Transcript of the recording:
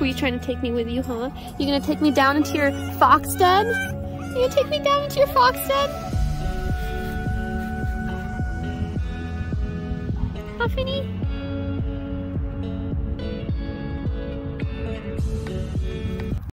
Were you trying to take me with you, huh? You gonna take me down into your fox den? You gonna take me down into your fox den? Huh,